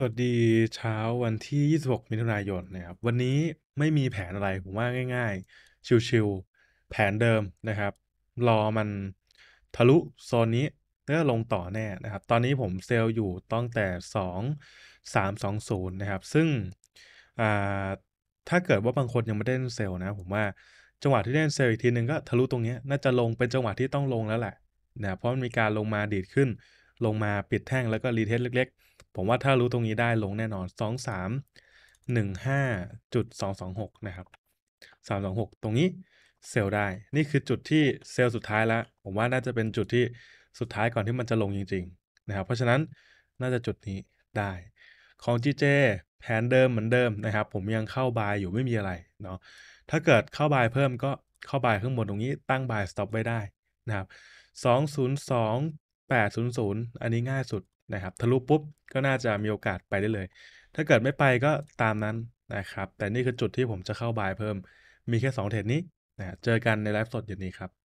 สวัสดีเช้าวันที่ 26 มิถุนายนนะครับ วันนี้ไม่มีแผนอะไร ผมว่าง่าย ๆ ชิลๆแผนเดิมนะครับ รอมันทะลุโซนนี้แล้วลงต่อแน่นะครับ ตอนนี้ผมเซลล์อยู่ตั้งแต่ 2320 นะครับ ซึ่งถ้าเกิดว่าบางคนยังไม่ได้เล่นเซลล์นะ ผมว่าจังหวะที่เล่นเซลล์อีกทีหนึ่งก็ทะลุตรงนี้น่าจะลงเป็นจังหวะที่ต้องลงแล้วแหละนะครับเพราะมันมีการลงมาดีดขึ้น ลงมาปิดแท่งแล้วก็ retest เล็ก ๆ ผมว่าถ้ารู้ตรงนี้ได้ลงแน่นอน 2315.226 นะครับ 326 ตรงนี้เซลล์ได้ นี่คือจุดที่เซลล์สุดท้ายแล้ว ผมว่าน่าจะเป็นจุดที่สุดท้ายก่อนที่มันจะลงจริงๆ นะครับ เพราะฉะนั้นน่าจะจุดนี้ได้ ของ GJ แผนเดิมเหมือนเดิมนะครับ ผมยังเข้า buy อยู่ไม่มีอะไรเนาะ ถ้าเกิดเข้า buy เพิ่มก็เข้า buy ข้างบนตรงนี้ตั้ง buy stop ไว้ได้นะครับ202.800 อันนี้ง่ายสุด นะครับทะลุปุ๊บก็น่าจะมีโอกาสไปได้เลย ถ้าเกิดไม่ไปก็ตามนั้นนะครับ แต่นี่คือจุดที่ผมจะเข้าบายเพิ่มมีแค่ 2 เทรดนี้นะครับเจอกันในไลฟ์สดเย็นนี้ครับ